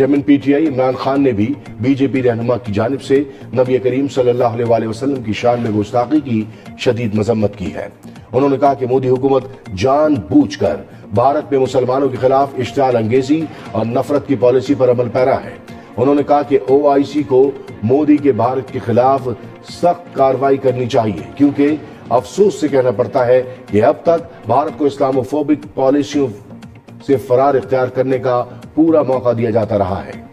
Chairman PTI Imran Khan ने भी BJP रहनुमा की जानब से नबी करीम वसल्लम की शान में गुस्ताखी की शदीद मजम्मत की है। उन्होंने कहा कि मोदी हुकूमत जान बूझ कर भारत में मुसलमानों के खिलाफ इश्ताल अंगेजी और नफरत की पॉलिसी पर अमल पैरा है। उन्होंने कहा कि ओ आई सी को मोदी के भारत के खिलाफ सख्त कार्रवाई करनी चाहिए, क्योंकि अफसोस से कहना पड़ता है कि अब तक भारत को इस्लामोफोबिक पॉलिसियों से फरार इख्तियार करने का पूरा मौका दिया जाता रहा है।